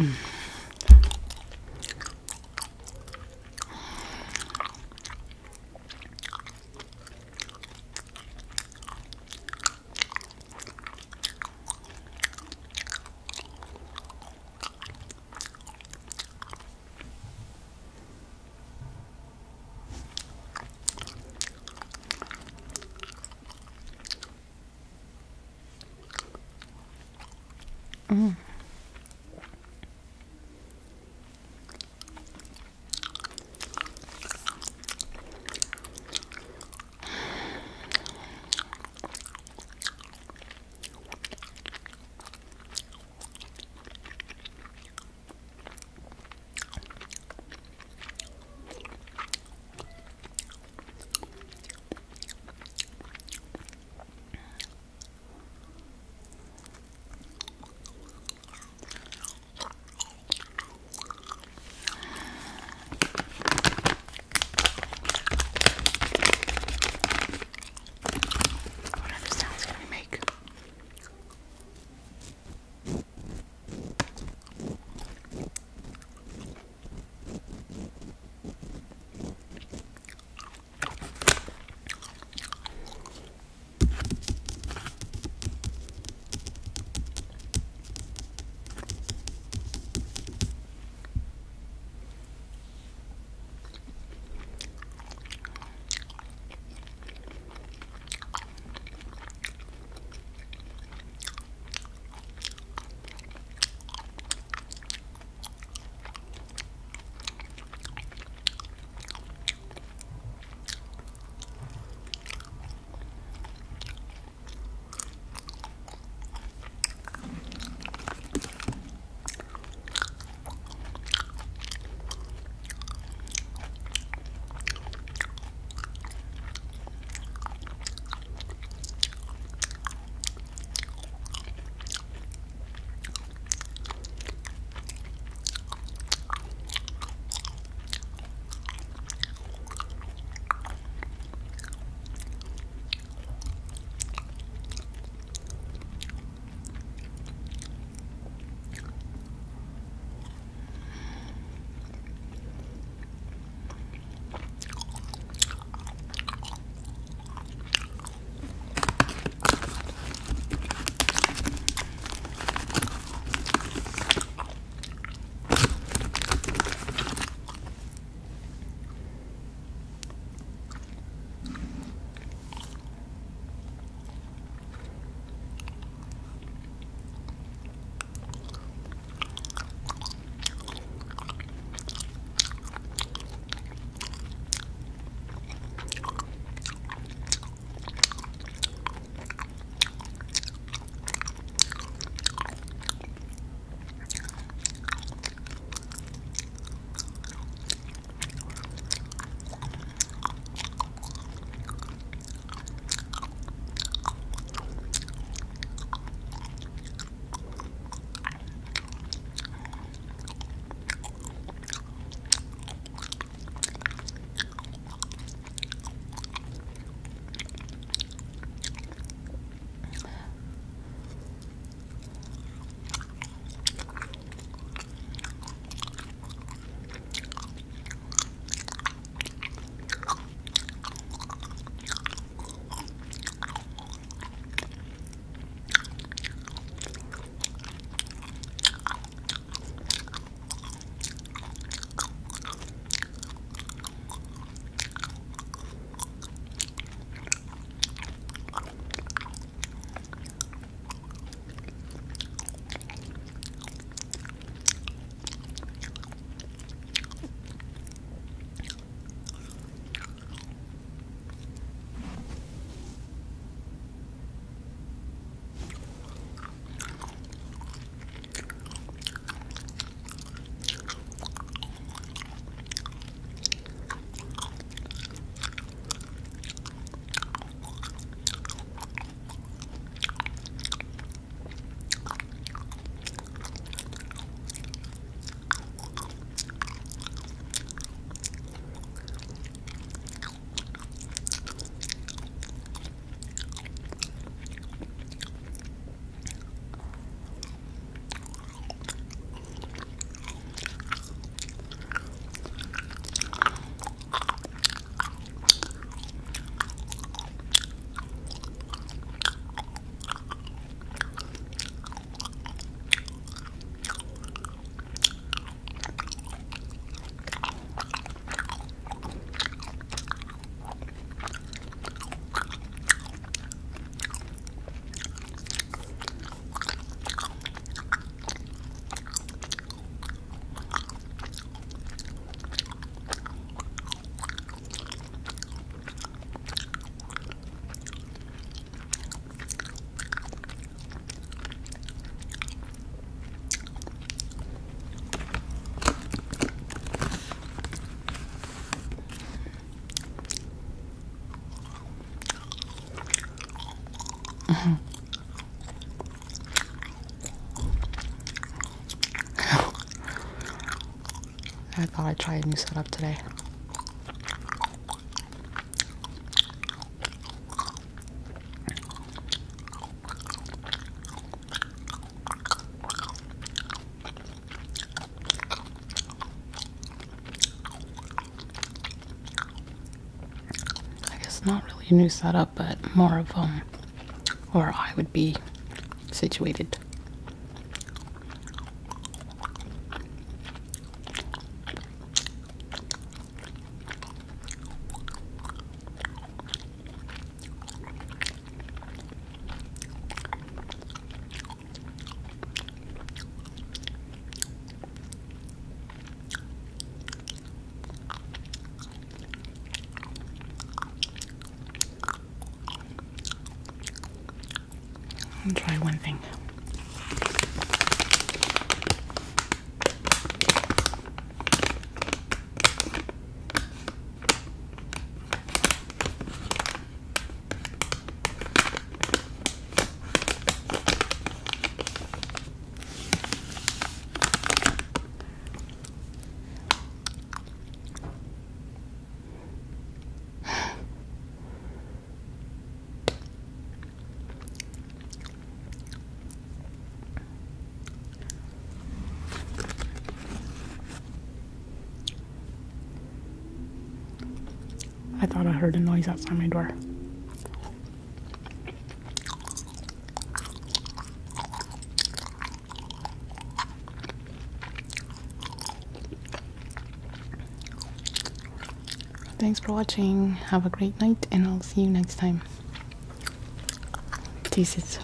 Mm-hmm. I thought I'd try a new setup today. I guess not really a new setup, but more of um where I would be situated. I'll try one thing. I thought I heard a noise outside my door. Thanks for watching. Have a great night, and I'll see you next time. Peace.